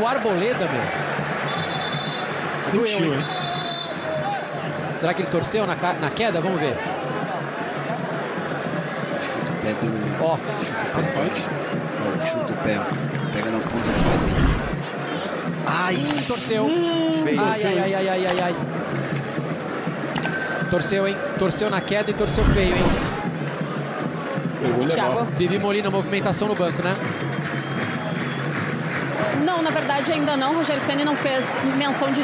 o Arboleda, meu. Doeu, hein? Será que ele torceu na, na queda? Vamos ver. Chuta o pé do. Ó, Chuta o pé. Rapaz. Ó, chuta o pé. ó. Pega na ponta do pé dele. Ai, torceu. feio. Ai, ai, ai, ai, ai, ai, ai. Torceu, hein? Torceu na queda e torceu feio, hein? Pegou legal. Thiago. Bibi Molina, movimentação no banco, né? Não, na verdade ainda não. Rogério Ceni não fez menção de